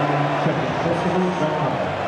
Czechoslovakia Festival